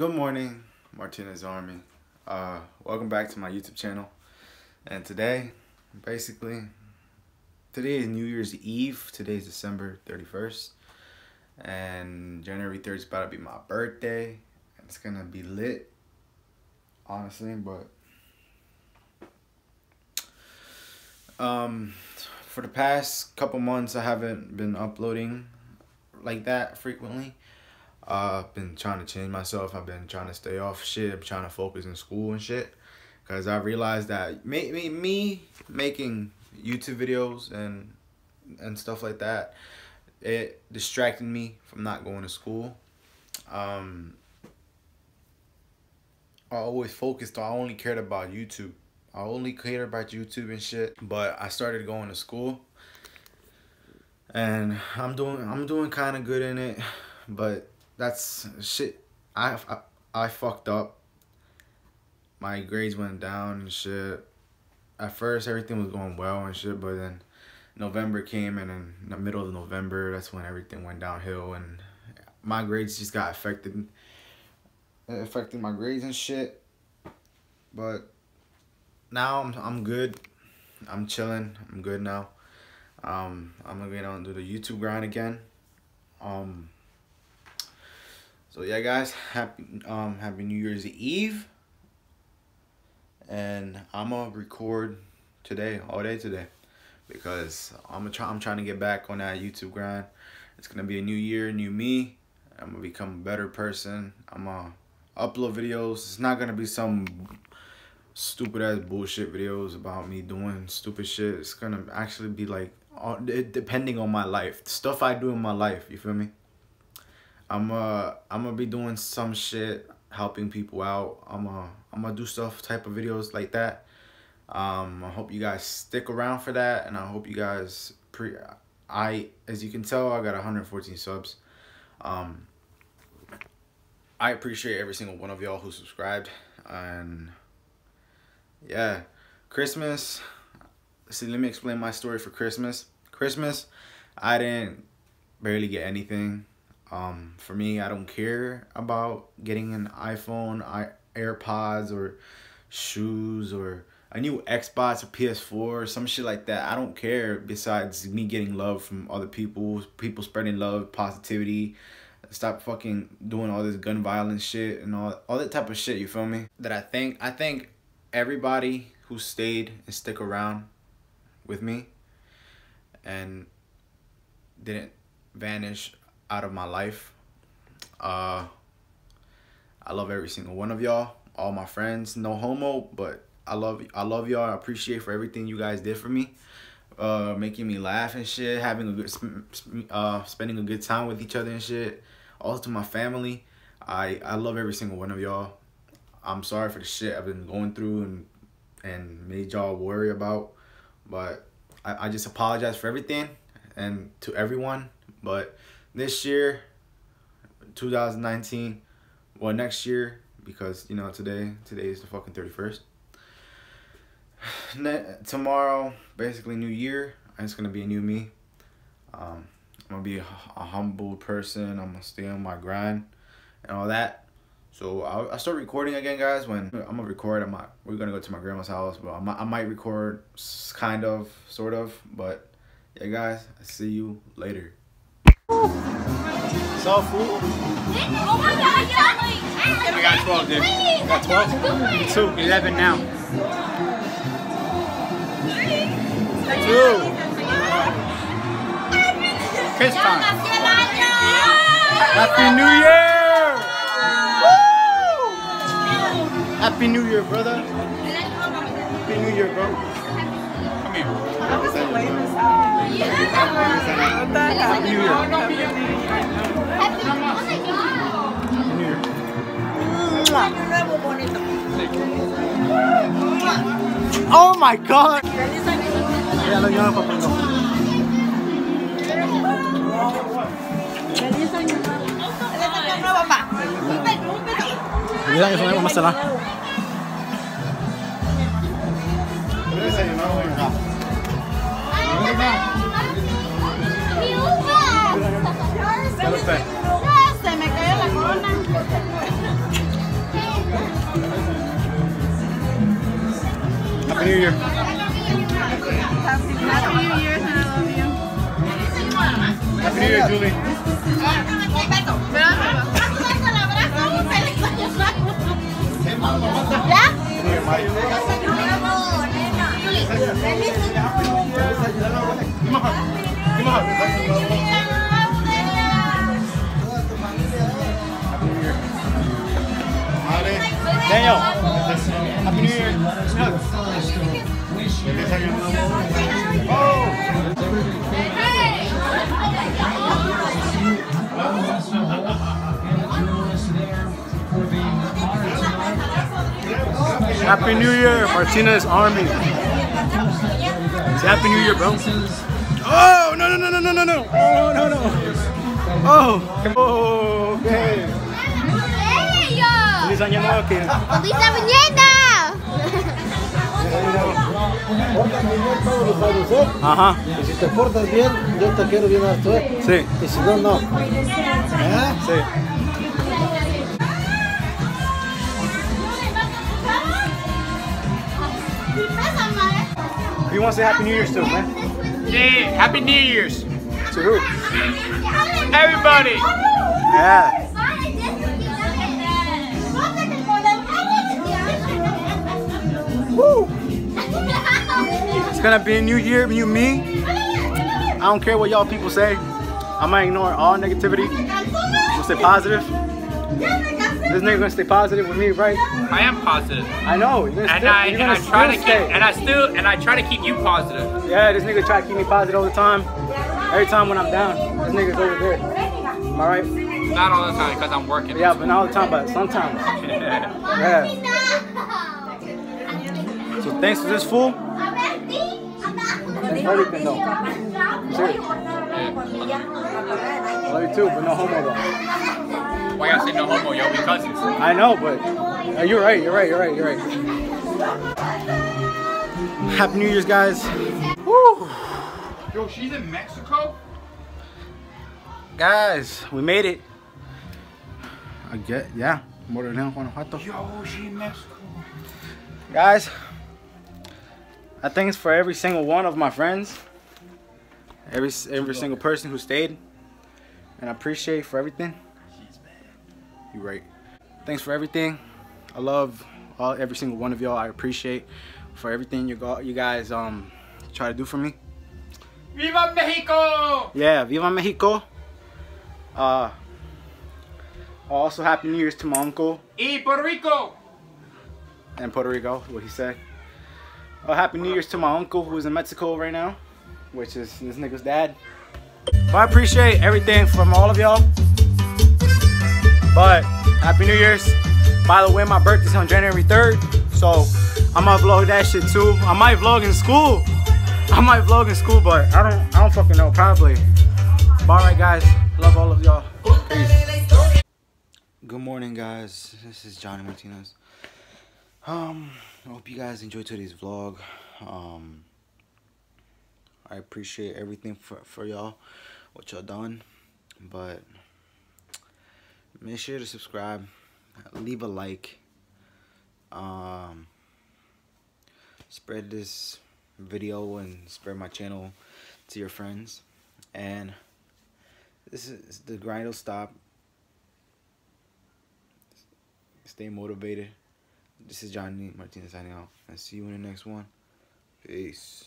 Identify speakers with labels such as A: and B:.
A: Good morning, Martinez Army. Uh, welcome back to my YouTube channel. And today, basically, today is New Year's Eve. Today is December 31st. And January 3rd is about to be my birthday. It's gonna be lit, honestly, but um, for the past couple months, I haven't been uploading like that frequently. I've been trying to change myself. I've been trying to stay off shit. I'm trying to focus in school and shit. Cause I realized that me, me, me making YouTube videos and and stuff like that, it distracted me from not going to school. Um, I always focused. I only cared about YouTube. I only cared about YouTube and shit. But I started going to school, and I'm doing I'm doing kind of good in it, but that's shit. I, I I fucked up. My grades went down and shit. At first, everything was going well and shit, but then November came, and in the middle of November, that's when everything went downhill, and my grades just got affected. It affected my grades and shit. But now I'm I'm good. I'm chilling. I'm good now. Um, I'm gonna get on do the YouTube grind again. Um. So yeah, guys, happy um happy New Year's Eve. And I'm gonna record today, all day today, because I'm gonna try. I'm trying to get back on that YouTube grind. It's gonna be a new year, new me. I'm gonna become a better person. I'm gonna upload videos. It's not gonna be some stupid ass bullshit videos about me doing stupid shit. It's gonna actually be like, depending on my life, stuff I do in my life. You feel me? I'm uh I'm gonna be doing some shit helping people out. I'm uh I'm gonna do stuff type of videos like that. Um, I hope you guys stick around for that, and I hope you guys pre. I as you can tell, I got 114 subs. Um, I appreciate every single one of y'all who subscribed, and yeah, Christmas. See, let me explain my story for Christmas. Christmas, I didn't barely get anything. Um, for me, I don't care about getting an iPhone, I AirPods, or shoes, or a new Xbox or PS4 or some shit like that. I don't care. Besides me getting love from other people, people spreading love, positivity. Stop fucking doing all this gun violence shit and all all that type of shit. You feel me? That I think I think everybody who stayed and stick around with me and didn't vanish out of my life. Uh, I love every single one of y'all, all my friends. No homo, but I love I love y'all. I appreciate for everything you guys did for me, uh, making me laugh and shit, having a good, uh, spending a good time with each other and shit. Also to my family, I I love every single one of y'all. I'm sorry for the shit I've been going through and and made y'all worry about, but I, I just apologize for everything and to everyone. But this year 2019 well next year because you know today today is the fucking 31st tomorrow basically new year it's gonna be a new me. Um, i'm gonna be a, a humble person i'm gonna stay on my grind and all that. So I'll, I'll start recording again guys when i'm gonna record i'm not we're gonna go to my grandma's house but I might, I might record kind of sort of but yeah guys i see you later
B: Soul food? I got 12, dude. I got 12? Two. 11 now. Two. Kiss time. Happy New Year! Happy New Year, brother. Happy New Year, bro. Happy New Year. Oh my god! Kaya lang yun usted?
C: Se me cayó la corona.
B: Happy New Year.
C: Happy New Year, and I love you.
B: Happy New Year, Julie. Happy New Year. Happy New Year, Martinez Army. Say Happy New Year, bro. Oh, no, no, no, no, no, no, no. Oh, no, no. Oh, okay. Feliz año nuevo, kid.
C: ¡Feliz mañana!
D: Pórtate bien todos los años.
B: Ajá,
D: Y si te portas bien, yo te quiero bien harto, ¿eh?
B: sí,
D: Y si no, no. ¿Eh?
B: sí. You want to say Happy New Year's to, man?
E: Yeah, Happy New Year's,
B: To who?
E: everybody.
B: Yeah. Woo! It's gonna be a new year, new me. I don't care what y'all people say. I'm gonna ignore all negativity. I'm gonna stay positive. This nigga gonna stay positive with me, right?
E: I am positive,
B: I know. You're gonna
E: and
B: still,
E: I
B: you're
E: and I try to keep
B: stay.
E: and I still and I try to keep you positive.
B: Yeah, this nigga try to keep me positive all the time. Every time when I'm down, this nigga's over there. Am I right?
E: Not all the time because I'm working.
B: Yeah, but not all the time, but sometimes. Yeah. So thanks to this fool. Thanks for everything though. I'm serious. I love you too, but no homo though.
E: Why y'all say no homo, yo? We cousins.
B: I know, but uh, you're right, you're right, you're right, you're right. Happy New Year's, guys. Woo.
E: Yo, she's in Mexico.
B: Guys, we made it. I get, yeah. More than Guanajuato.
E: Yo, she in Mexico.
B: Guys, I think it's for every single one of my friends, every every single person who stayed, and I appreciate for everything. You're right. Thanks for everything. I love all every single one of y'all. I appreciate for everything you got you guys um try to do for me.
E: Viva Mexico!
B: Yeah, Viva Mexico. Uh, also happy New Year's to my uncle
E: Y Puerto Rico.
B: in Puerto Rico, what he said. Uh, happy New Year's to my uncle who's in Mexico right now, which is this nigga's dad. But I appreciate everything from all of y'all. But happy New Year's. By the way, my birthday's on January 3rd, so I might vlog that shit too. I might vlog in school. I might vlog in school, but I don't I don't fucking know, probably. But alright guys, love all of y'all. Peace. Good morning guys. This is Johnny Martinez. Um, I hope you guys enjoyed today's vlog. Um, I appreciate everything for, for y'all, what y'all done. But make sure to subscribe, leave a like, um, spread this video and spread my channel to your friends. And this is the grind will stop. Stay motivated. This is Johnny Martinez signing out. And see you in the next one. Peace.